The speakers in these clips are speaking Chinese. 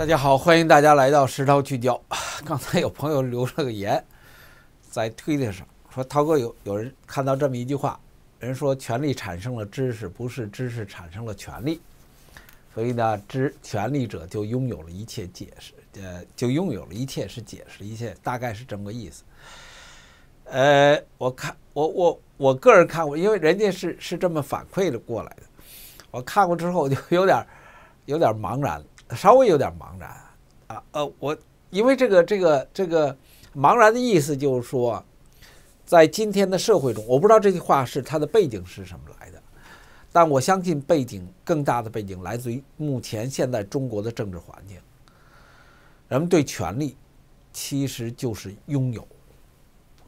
大家好，欢迎大家来到实操聚焦。刚才有朋友留了个言，在推特上说：“涛哥有有人看到这么一句话，人说权力产生了知识，不是知识产生了权力。所以呢，知权力者就拥有了一切解释，呃，就拥有了一切是解释一切，大概是这么个意思。呃，我看我我我个人看过，因为人家是是这么反馈的过来的，我看过之后就有点有点茫然。”稍微有点茫然啊，呃，我因为这个这个这个茫然的意思就是说，在今天的社会中，我不知道这句话是它的背景是什么来的，但我相信背景更大的背景来自于目前现在中国的政治环境，人们对权力其实就是拥有，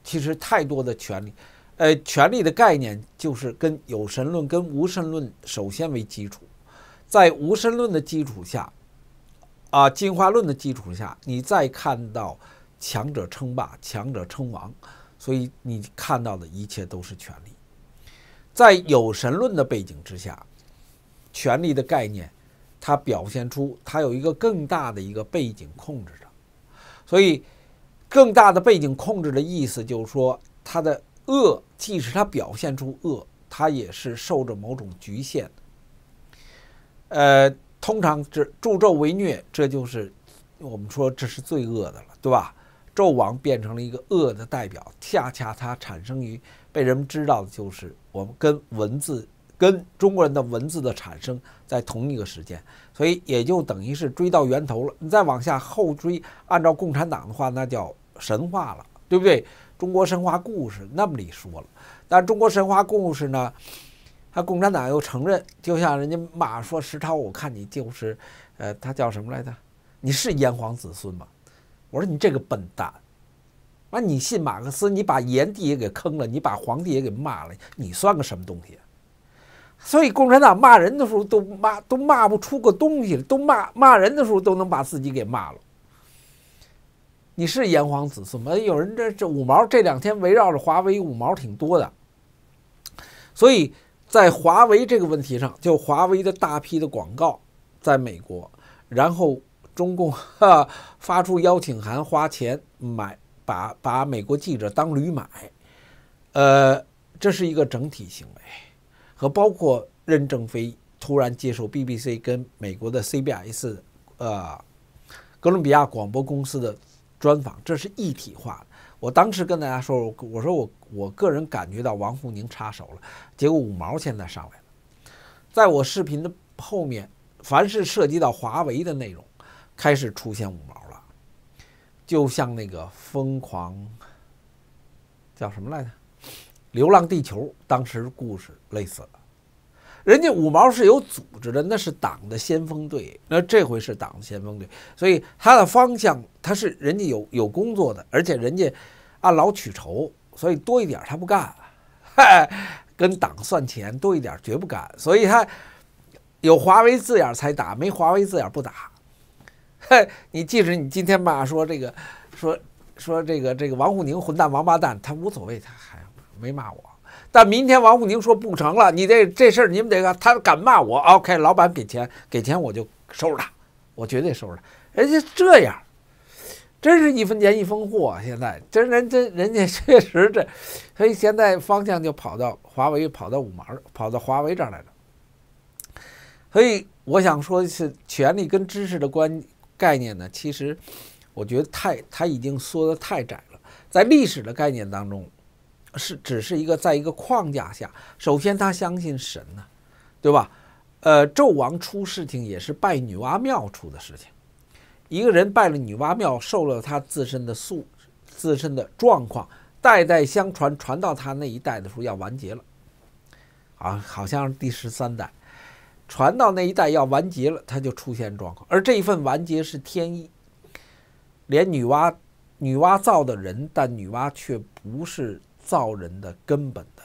其实太多的权利，呃，权力的概念就是跟有神论跟无神论首先为基础，在无神论的基础下。啊，进化论的基础下，你再看到强者称霸、强者称王，所以你看到的一切都是权力。在有神论的背景之下，权力的概念，它表现出它有一个更大的一个背景控制着。所以，更大的背景控制的意思就是说，它的恶，即使它表现出恶，它也是受着某种局限。呃。通常这助纣为虐，这就是我们说这是最恶的了，对吧？纣王变成了一个恶的代表，恰恰它产生于被人们知道的就是我们跟文字、跟中国人的文字的产生在同一个时间，所以也就等于是追到源头了。你再往下后追，按照共产党的话，那叫神话了，对不对？中国神话故事那么里说了，但中国神话故事呢？他共产党又承认，就像人家骂说石涛，我看你就是，呃，他叫什么来着？你是炎黄子孙吗？我说你这个笨蛋，那你信马克思，你把炎帝也给坑了，你把皇帝也给骂了，你算个什么东西？所以共产党骂人的时候都骂都骂不出个东西都骂骂人的时候都能把自己给骂了。你是炎黄子孙吗？有人这这五毛这两天围绕着华为五毛挺多的，所以。在华为这个问题上，就华为的大批的广告在美国，然后中共哈发出邀请函，花钱买，把把美国记者当驴买，呃，这是一个整体行为，和包括任正非突然接受 BBC 跟美国的 CBS，呃，哥伦比亚广播公司的专访，这是一体化的。我当时跟大家说，我说我我个人感觉到王沪宁插手了，结果五毛现在上来了，在我视频的后面，凡是涉及到华为的内容，开始出现五毛了，就像那个疯狂叫什么来着，《流浪地球》当时故事类似了。人家五毛是有组织的，那是党的先锋队。那这回是党的先锋队，所以他的方向他是人家有有工作的，而且人家按劳取酬，所以多一点他不干，嗨，跟党算钱多一点绝不干。所以他有华为字眼才打，没华为字眼不打。嘿，你即使你今天骂说这个，说说这个这个王沪宁混蛋王八蛋，他无所谓，他还没骂我。但明天王沪宁说不成了，你这这事儿你们得他敢骂我，OK，老板给钱给钱我就收拾他，我绝对收拾他。人家这样，真是一分钱一分货。现在真人真人家 确实这，所以现在方向就跑到华为，跑到五毛，跑到华为这儿来了。所以我想说的是，权力跟知识的关概念呢，其实我觉得太他已经缩得太窄了，在历史的概念当中。是，只是一个在一个框架下。首先，他相信神呢，对吧？呃，纣王出事情也是拜女娲庙出的事情。一个人拜了女娲庙，受了他自身的素自身的状况，代代相传，传到他那一代的时候要完结了。啊，好像是第十三代，传到那一代要完结了，他就出现状况。而这一份完结是天意，连女娲女娲造的人，但女娲却不是。造人的根本的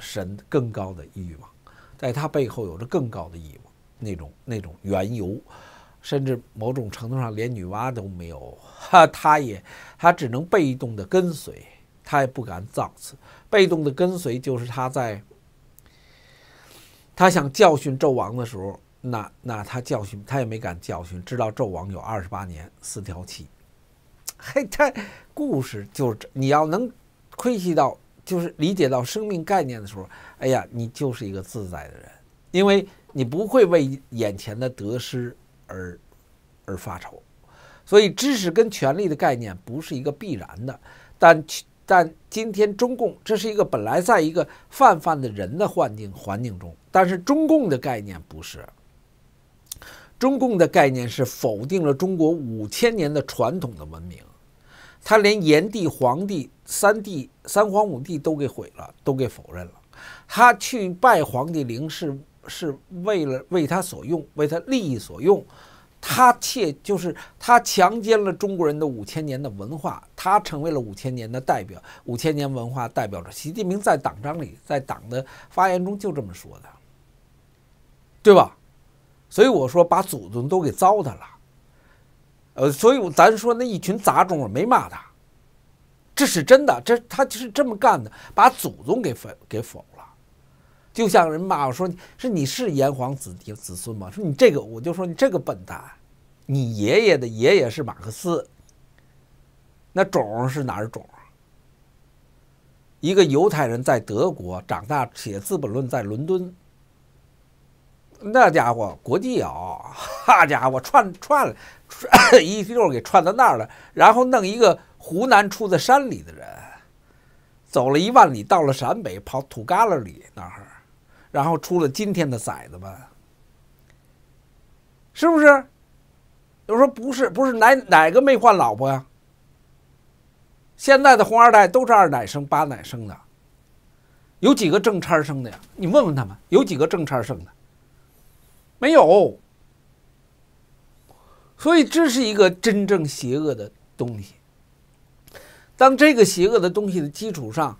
神更高的欲望，在他背后有着更高的欲望，那种那种缘由，甚至某种程度上连女娲都没有，哈，他也他只能被动的跟随，他也不敢造次。被动的跟随就是他在他想教训纣王的时候，那那他教训他也没敢教训，知道纣王有二十八年四条气。嘿，他故事就是你要能窥悉到，就是理解到生命概念的时候，哎呀，你就是一个自在的人，因为你不会为眼前的得失而而发愁。所以，知识跟权力的概念不是一个必然的，但但今天中共这是一个本来在一个泛泛的人的环境环境中，但是中共的概念不是。中共的概念是否定了中国五千年的传统的文明。他连炎帝、黄帝、三帝、三皇五帝都给毁了，都给否认了。他去拜皇帝陵是是为了为他所用，为他利益所用。他窃就是他强奸了中国人的五千年的文化，他成为了五千年的代表。五千年文化代表着习近平在党章里，在党的发言中就这么说的，对吧？所以我说把祖宗都给糟蹋了。呃，所以咱说那一群杂种，我没骂他，这是真的，这他就是这么干的，把祖宗给否给否了。就像人骂我说是你是炎黄子弟子孙吗？说你这个，我就说你这个笨蛋，你爷爷的爷爷是马克思，那种是哪儿种？一个犹太人在德国长大，写《资本论》在伦敦。那家伙国际啊，哈家伙串串一溜给串到那儿了，然后弄一个湖南出在山里的人，走了一万里到了陕北，跑土旮旯里那儿，然后出了今天的崽子们，是不是？有说不是，不是哪哪个没换老婆呀？现在的红二代都是二奶生、八奶生的，有几个正差生的呀？你问问他们，有几个正差生的？没有，所以这是一个真正邪恶的东西。当这个邪恶的东西的基础上，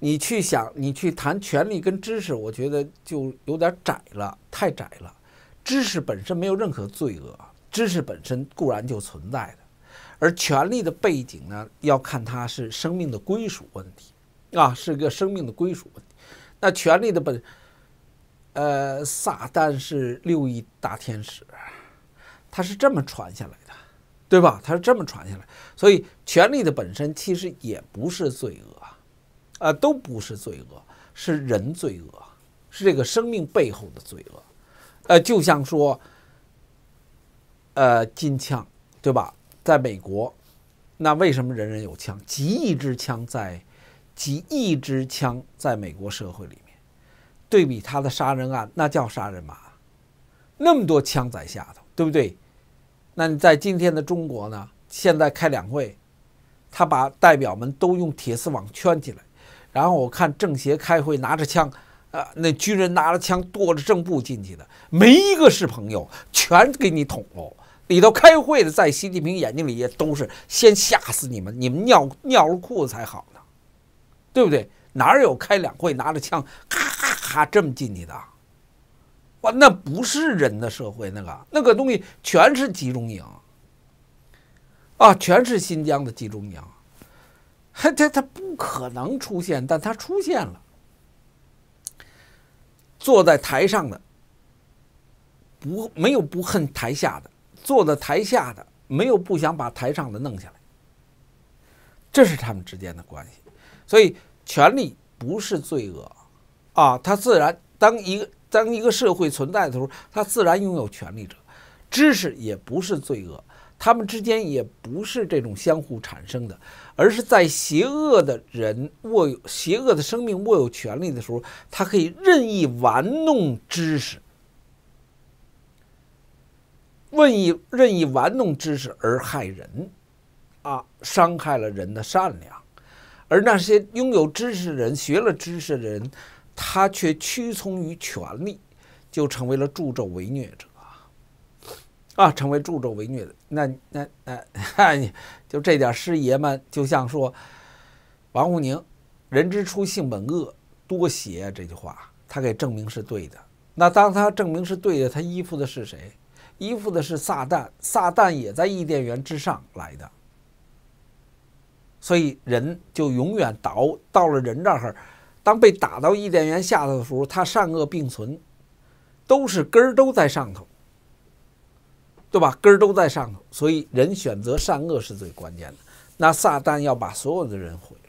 你去想，你去谈权力跟知识，我觉得就有点窄了，太窄了。知识本身没有任何罪恶，知识本身固然就存在的，而权力的背景呢，要看它是生命的归属问题啊，是一个生命的归属问题。那权力的本。呃，撒旦是六亿大天使，他是这么传下来的，对吧？他是这么传下来，所以权力的本身其实也不是罪恶，啊，都不是罪恶，是人罪恶，是这个生命背后的罪恶。呃，就像说，呃，金枪，对吧？在美国，那为什么人人有枪？几亿支枪在，几亿支枪在美国社会里。对比他的杀人案，那叫杀人吗？那么多枪在下头，对不对？那你在今天的中国呢？现在开两会，他把代表们都用铁丝网圈起来，然后我看政协开会拿着枪，啊，那军人拿着枪跺着正步进去的，没一个是朋友，全给你捅喽。里头开会的，在习近平眼睛里也都是先吓死你们，你们尿尿了裤子才好呢，对不对？哪有开两会拿着枪咔？他这么进去的，哇，那不是人的社会，那个那个东西全是集中营，啊，全是新疆的集中营，他他他不可能出现，但他出现了。坐在台上的不没有不恨台下的，坐在台下的没有不想把台上的弄下来，这是他们之间的关系。所以，权力不是罪恶。啊，他自然当一个当一个社会存在的时候，他自然拥有权利者。知识也不是罪恶，他们之间也不是这种相互产生的，而是在邪恶的人握有邪恶的生命握有权利的时候，他可以任意玩弄知识，任意任意玩弄知识而害人，啊，伤害了人的善良，而那些拥有知识的人、学了知识的人。他却屈从于权力，就成为了助纣为虐者啊！成为助纣为虐的那那那，就这点师爷们，就像说王沪宁“人之初，性本恶，多邪”这句话，他给证明是对的。那当他证明是对的，他依附的是谁？依附的是撒旦，撒旦也在伊甸园之上来的，所以人就永远倒到了人这儿。当被打到伊甸园下头的时候，他善恶并存，都是根儿都在上头，对吧？根儿都在上头，所以人选择善恶是最关键的。那撒旦要把所有的人毁了。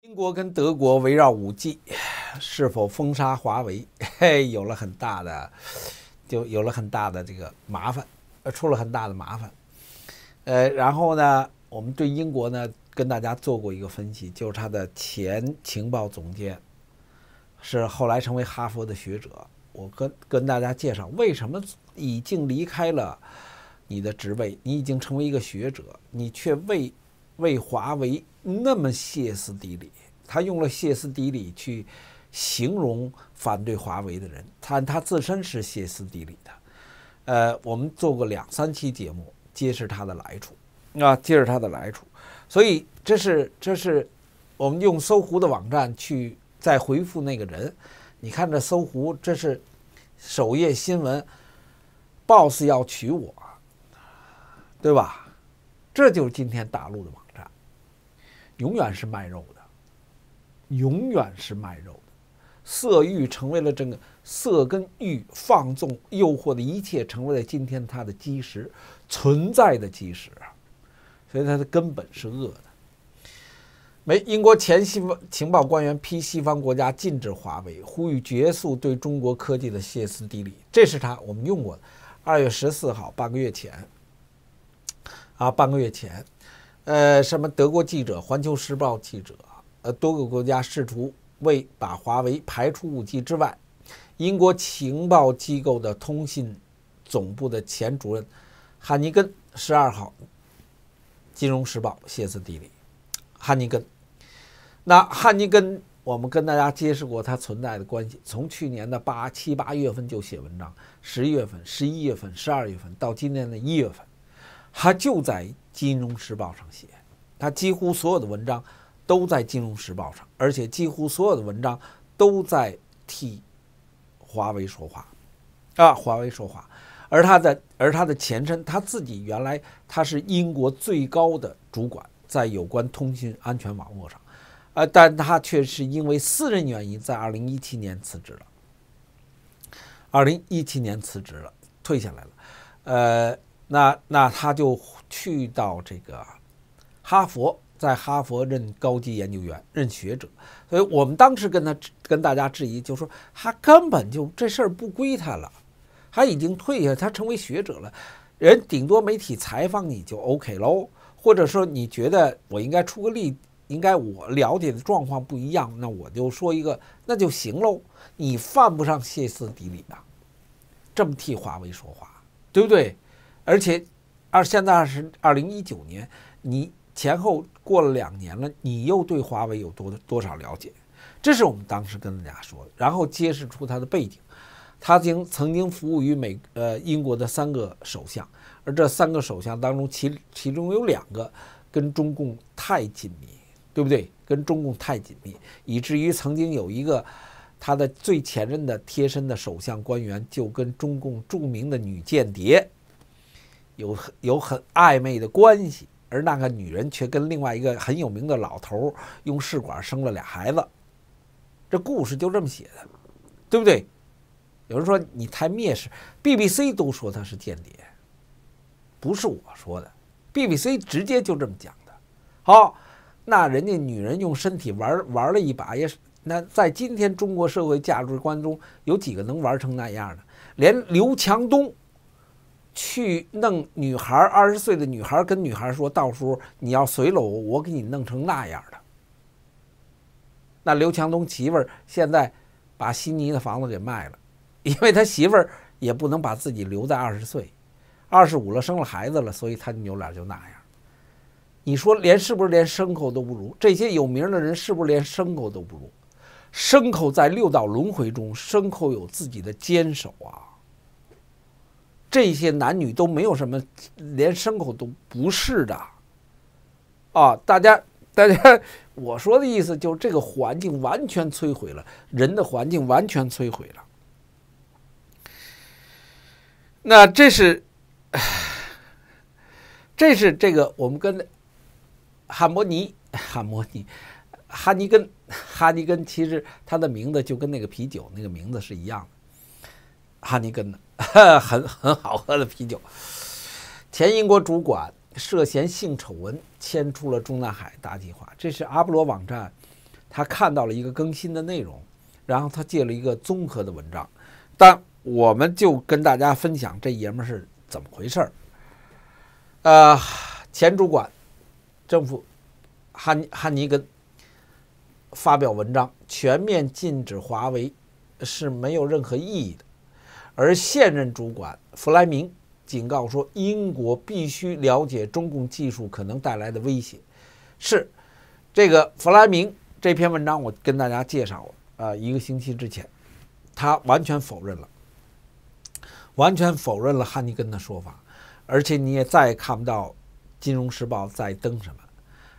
英国跟德国围绕五 G 是否封杀华为，嘿，有了很大的，就有了很大的这个麻烦，呃，出了很大的麻烦。呃，然后呢，我们对英国呢跟大家做过一个分析，就是他的前情报总监是后来成为哈佛的学者。我跟跟大家介绍，为什么已经离开了你的职位，你已经成为一个学者，你却为为华为那么歇斯底里。他用了歇斯底里去形容反对华为的人，他他自身是歇斯底里的。呃，我们做过两三期节目，揭示他的来处啊，揭示他的来处。所以这是这是我们用搜狐的网站去再回复那个人。你看这搜狐，这是首页新闻，boss 要娶我，对吧？这就是今天大陆的网站，永远是卖肉的。永远是卖肉，色欲成为了这个色跟欲放纵诱惑的一切，成为了今天它的基石，存在的基石啊，所以它的根本是恶的。美英国前西方情报官员批西方国家禁止华为，呼吁结束对中国科技的歇斯底里。这是他我们用过的，二月十四号，半个月前，啊，半个月前，呃，什么德国记者、环球时报记者。呃，多个国家试图为把华为排除五 G 之外。英国情报机构的通信总部的前主任汉尼根十二号，《金融时报》歇斯底里。汉尼根，那汉尼根，我们跟大家揭示过他存在的关系。从去年的八七八月份就写文章，十一月份、十一月份、十二月份到今年的一月份，他就在《金融时报》上写，他几乎所有的文章。都在《金融时报》上，而且几乎所有的文章都在替华为说话，啊，华为说话。而他的，而他的前身，他自己原来他是英国最高的主管，在有关通信安全网络上，啊，但他却是因为私人原因，在二零一七年辞职了。二零一七年辞职了，退下来了。呃，那那他就去到这个哈佛。在哈佛任高级研究员，任学者，所以我们当时跟他跟大家质疑，就说他根本就这事儿不归他了，他已经退下，他成为学者了，人顶多媒体采访你就 OK 喽，或者说你觉得我应该出个力，应该我了解的状况不一样，那我就说一个，那就行喽，你犯不上歇斯底里啊，这么替华为说话，对不对？而且，二现在是二零一九年，你。前后过了两年了，你又对华为有多多少了解？这是我们当时跟大家说的，然后揭示出他的背景。他经曾经服务于美呃英国的三个首相，而这三个首相当中，其其中有两个跟中共太紧密，对不对？跟中共太紧密，以至于曾经有一个他的最前任的贴身的首相官员，就跟中共著名的女间谍有有很暧昧的关系。而那个女人却跟另外一个很有名的老头用试管生了俩孩子，这故事就这么写的，对不对？有人说你太蔑视，BBC 都说他是间谍，不是我说的，BBC 直接就这么讲的。好，那人家女人用身体玩玩了一把，也是那在今天中国社会价值观中有几个能玩成那样的？连刘强东。去弄女孩，二十岁的女孩跟女孩说：“到时候你要随了我，我给你弄成那样的。”那刘强东媳妇儿现在把悉尼的房子给卖了，因为他媳妇儿也不能把自己留在二十岁，二十五了生了孩子了，所以他扭脸就那样。你说连是不是连牲口都不如？这些有名的人是不是连牲口都不如？牲口在六道轮回中，牲口有自己的坚守啊。这些男女都没有什么，连牲口都不是的，啊！大家，大家，我说的意思就是这个环境完全摧毁了，人的环境完全摧毁了。那这是，这是这个我们跟汉摩尼、汉摩尼、哈尼根、哈尼根，其实他的名字就跟那个啤酒那个名字是一样的，哈尼根的，很很好喝的啤酒。前英国主管涉嫌性丑闻，迁出了中南海大计划。这是阿波罗网站，他看到了一个更新的内容，然后他借了一个综合的文章，但我们就跟大家分享这爷们是怎么回事儿。呃，前主管政府汉汉尼根发表文章，全面禁止华为是没有任何意义的。而现任主管弗莱明警告说，英国必须了解中共技术可能带来的威胁。是这个弗莱明这篇文章，我跟大家介绍啊，一个星期之前，他完全否认了，完全否认了汉尼根的说法。而且你也再也看不到《金融时报》在登什么，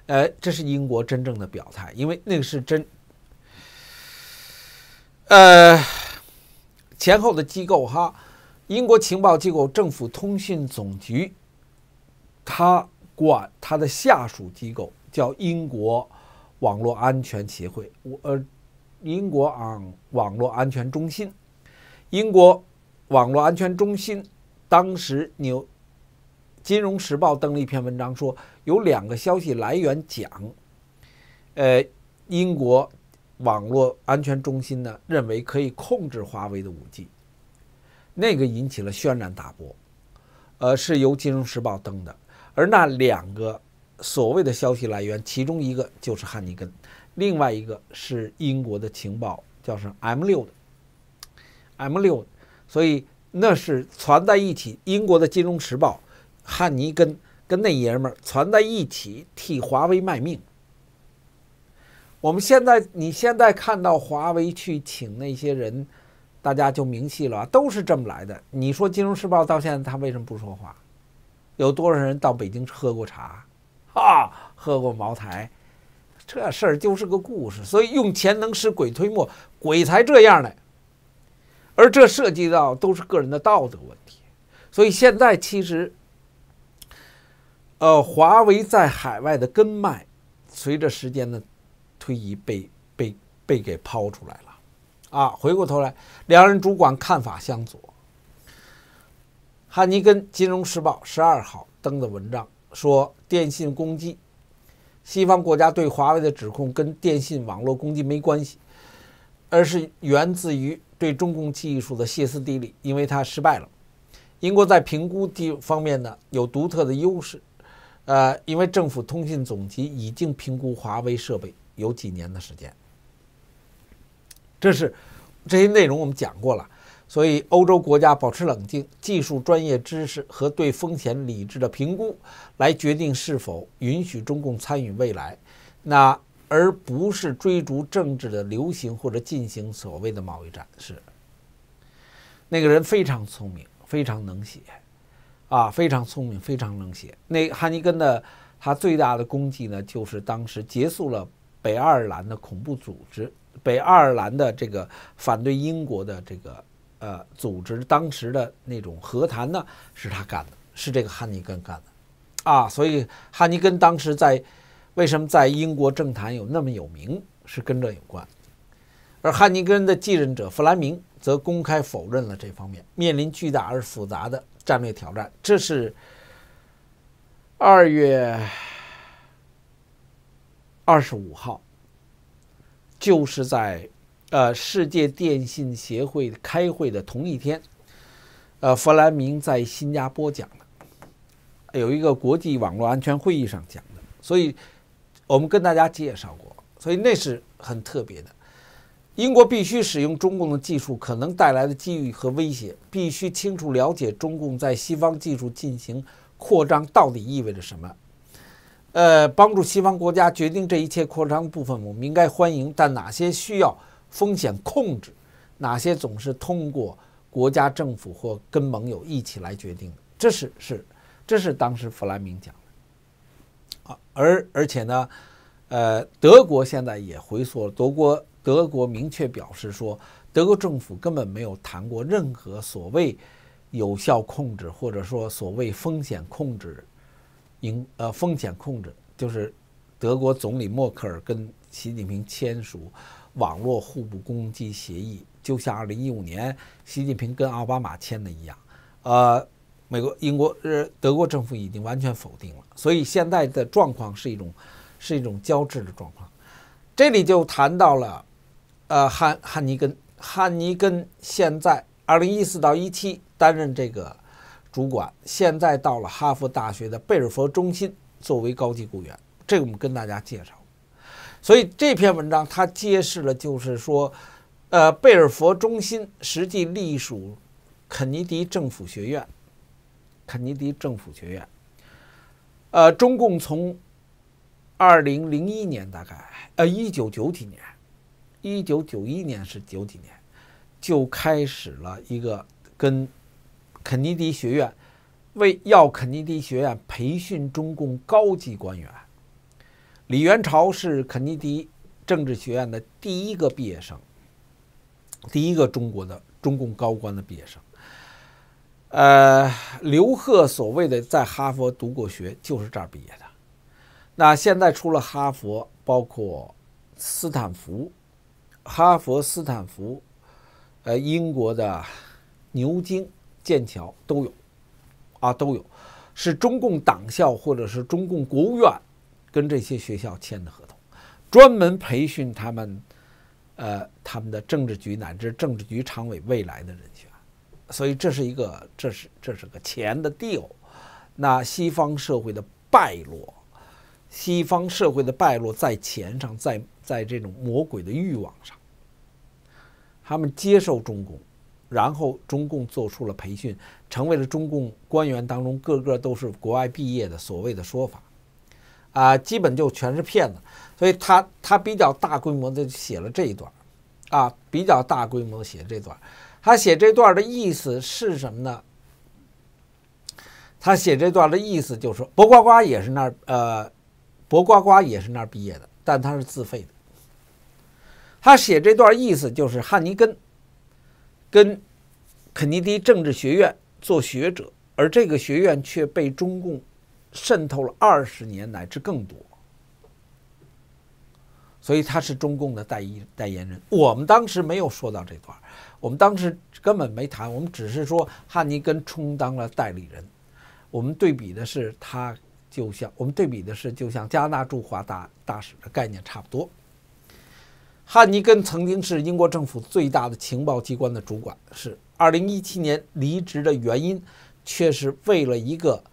呃，这是英国真正的表态，因为那个是真，呃，前后的机构哈，英国情报机构政府通讯总局，他管他的下属机构叫英国网络安全协会，我呃，英国啊网络安全中心，英国网络安全中心当时纽。《金融时报》登了一篇文章，说有两个消息来源讲，呃，英国网络安全中心呢认为可以控制华为的五 G，那个引起了轩然大波，呃，是由《金融时报》登的。而那两个所谓的消息来源，其中一个就是汉尼根，另外一个是英国的情报，叫是 M 六的，M 六，所以那是传在一起。英国的《金融时报》。汉尼根跟那爷们儿攒在一起替华为卖命。我们现在，你现在看到华为去请那些人，大家就明细了，都是这么来的。你说《金融时报》到现在他为什么不说话？有多少人到北京喝过茶，啊，喝过茅台？这事儿就是个故事。所以用钱能使鬼推磨，鬼才这样呢。而这涉及到都是个人的道德问题。所以现在其实。呃，华为在海外的根脉，随着时间的推移被被被给抛出来了，啊，回过头来，两人主管看法相左。汉尼根《金融时报》十二号登的文章说，电信攻击，西方国家对华为的指控跟电信网络攻击没关系，而是源自于对中共技术的歇斯底里，因为它失败了。英国在评估地方面呢有独特的优势。呃，因为政府通信总局已经评估华为设备有几年的时间，这是这些内容我们讲过了，所以欧洲国家保持冷静，技术专业知识和对风险理智的评估，来决定是否允许中共参与未来，那而不是追逐政治的流行或者进行所谓的贸易战。是那个人非常聪明，非常能写。啊，非常聪明，非常能写。那汉尼根呢？他最大的功绩呢，就是当时结束了北爱尔兰的恐怖组织，北爱尔兰的这个反对英国的这个呃组织，当时的那种和谈呢，是他干的，是这个汉尼根干的。啊，所以汉尼根当时在为什么在英国政坛有那么有名，是跟这有关。而汉尼根的继任者弗兰明则公开否认了这方面，面临巨大而复杂的。战略挑战，这是二月二十五号，就是在呃世界电信协会开会的同一天，呃，弗兰明在新加坡讲的，有一个国际网络安全会议上讲的，所以我们跟大家介绍过，所以那是很特别的。英国必须使用中共的技术可能带来的机遇和威胁，必须清楚了解中共在西方技术进行扩张到底意味着什么。呃，帮助西方国家决定这一切扩张部分，我们应该欢迎。但哪些需要风险控制，哪些总是通过国家政府或跟盟友一起来决定？这是是，这是当时弗兰明讲的。啊，而而且呢，呃，德国现在也回缩了，德国。德国明确表示说，德国政府根本没有谈过任何所谓有效控制或者说所谓风险控制营呃风险控制，就是德国总理默克尔跟习近平签署网络互不攻击协议，就像二零一五年习近平跟奥巴马签的一样。呃，美国、英国、呃德国政府已经完全否定了，所以现在的状况是一种是一种交织的状况。这里就谈到了，呃，汉汉尼根，汉尼根现在二零一四到一七担任这个主管，现在到了哈佛大学的贝尔佛中心作为高级雇员，这个我们跟大家介绍。所以这篇文章它揭示了，就是说，呃，贝尔佛中心实际隶属肯尼迪政府学院，肯尼迪政府学院，呃，中共从二零零一年大概。呃，一九九几年，一九九一年是九几年，就开始了一个跟肯尼迪学院为要肯尼迪学院培训中共高级官员。李元朝是肯尼迪政治学院的第一个毕业生，第一个中国的中共高官的毕业生。呃，刘贺所谓的在哈佛读过学，就是这儿毕业的。那现在除了哈佛。包括斯坦福、哈佛、斯坦福，呃，英国的牛津、剑桥都有，啊，都有，是中共党校或者是中共国务院跟这些学校签的合同，专门培训他们，呃，他们的政治局乃至政治局常委未来的人选，所以这是一个，这是这是个钱的 deal，那西方社会的败落。西方社会的败落在钱上，在在这种魔鬼的欲望上。他们接受中共，然后中共做出了培训，成为了中共官员当中个个都是国外毕业的所谓的说法，啊，基本就全是骗子。所以他他比较大规模的写了这一段，啊，比较大规模的写这段。他写这段的意思是什么呢？他写这段的意思就是说，博呱呱也是那儿呃。博呱呱也是那儿毕业的，但他是自费的。他写这段意思就是汉尼根跟肯尼迪政治学院做学者，而这个学院却被中共渗透了二十年乃至更多，所以他是中共的代一代言人。我们当时没有说到这段，我们当时根本没谈，我们只是说汉尼根充当了代理人。我们对比的是他。就像我们对比的是，就像加拿大驻华大大使的概念差不多。汉尼根曾经是英国政府最大的情报机关的主管，是二零一七年离职的原因，却是为了一个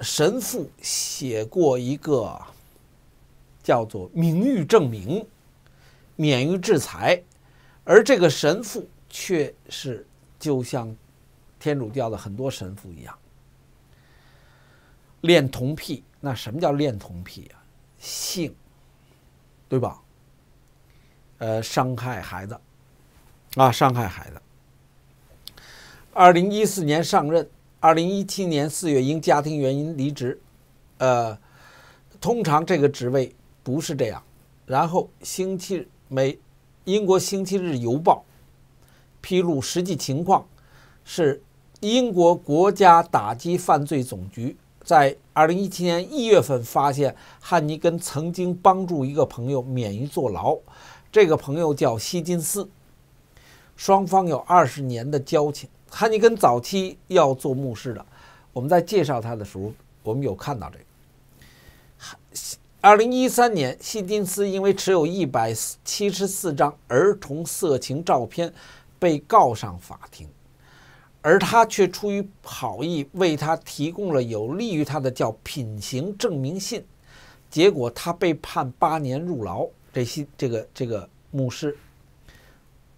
神父写过一个叫做名誉证明，免于制裁，而这个神父却是就像天主教的很多神父一样。恋童癖，那什么叫恋童癖啊？性，对吧？呃，伤害孩子，啊，伤害孩子。二零一四年上任，二零一七年四月因家庭原因离职。呃，通常这个职位不是这样。然后，星期美英国《星期日邮报》披露实际情况是，英国国家打击犯罪总局。在二零一七年一月份，发现汉尼根曾经帮助一个朋友免于坐牢，这个朋友叫希金斯，双方有二十年的交情。汉尼根早期要做牧师的，我们在介绍他的时候，我们有看到这个。二零一三年，希金斯因为持有一百七十四张儿童色情照片，被告上法庭。而他却出于好意，为他提供了有利于他的叫品行证明信，结果他被判八年入牢。这些这个这个牧师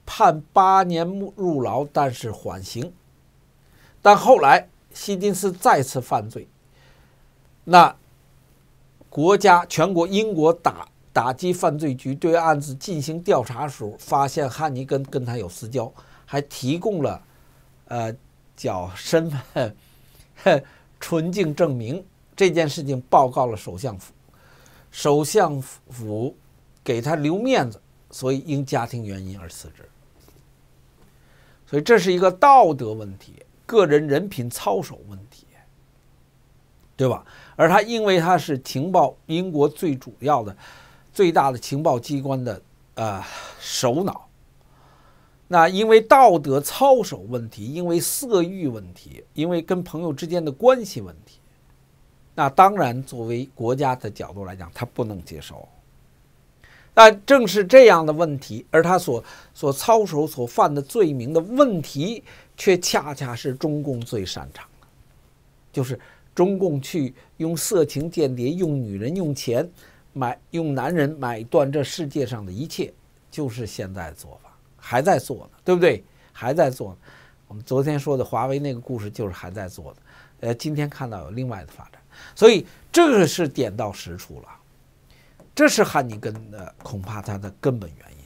判八年入入牢，但是缓刑。但后来希金斯再次犯罪，那国家全国英国打打击犯罪局对案子进行调查时候，发现汉尼根跟他有私交，还提供了。呃，叫身份纯净证明这件事情报告了首相府，首相府给他留面子，所以因家庭原因而辞职。所以这是一个道德问题，个人人品操守问题。对吧？而他因为他是情报英国最主要的、最大的情报机关的呃首脑，那因为道德操守问题，因为色欲问题，因为跟朋友之间的关系问题，那当然作为国家的角度来讲，他不能接受。但正是这样的问题，而他所所操守、所犯的罪名的问题，却恰恰是中共最擅长的，就是中共去用色情间谍、用女人、用钱买、用男人买断这世界上的一切，就是现在的做法，还在做呢，对不对？还在做呢。我们昨天说的华为那个故事，就是还在做的。呃，今天看到有另外的发展，所以这个是点到实处了。这是汉尼根的恐怕他的根本原因，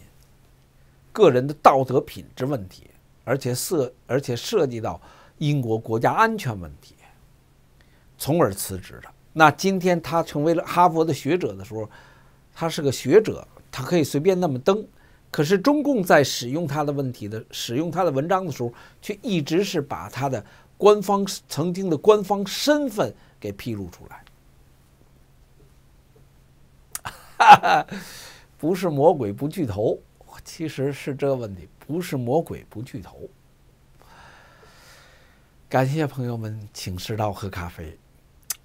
个人的道德品质问题，而且涉而且涉及到英国国家安全问题，从而辞职的。那今天他成为了哈佛的学者的时候，他是个学者，他可以随便那么登。可是中共在使用他的问题的使用他的文章的时候，却一直是把他的官方曾经的官方身份给披露出来。哈哈，不是魔鬼不聚头，其实是这个问题，不是魔鬼不聚头。感谢朋友们，请吃到喝咖啡，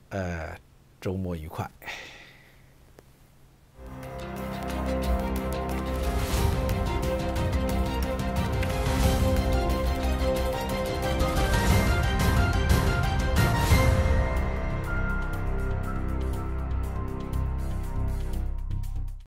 呃，周末愉快。